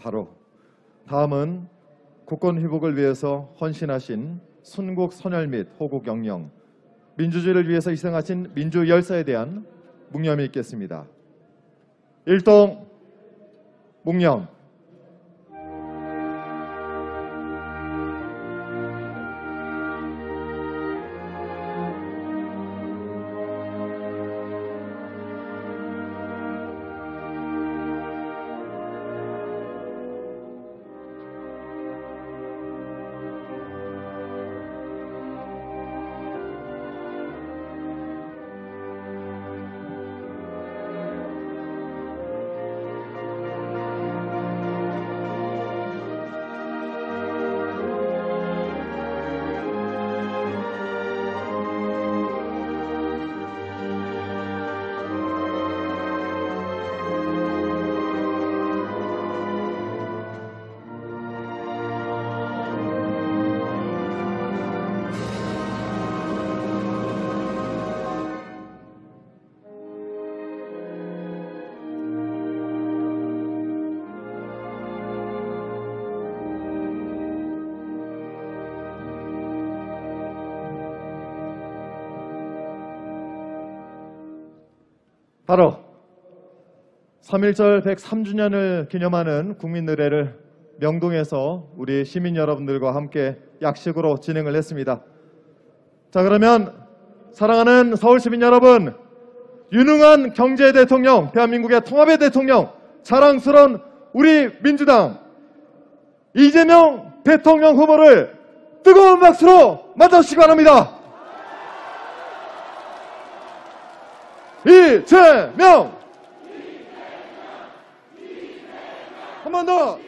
바로 다음은 국권 회복을 위해서 헌신하신 순국 선열 및 호국 영령, 민주주의를 위해서 희생하신 민주 열사에 대한 묵념이 있겠습니다. 일동 묵념. 바로 3.1절 103주년을 기념하는 국민의례를 명동에서 우리 시민 여러분들과 함께 약식으로 진행을 했습니다. 자 그러면 사랑하는 서울 시민 여러분 유능한 경제 대통령 대한민국의 통합의 대통령 자랑스러운 우리 민주당 이재명 대통령 후보를 뜨거운 박수로 맞아주시기 바랍니다. 이재명! 한번 더!